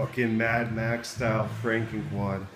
Fucking Mad Max style Frankenquad.